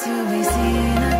to be seen.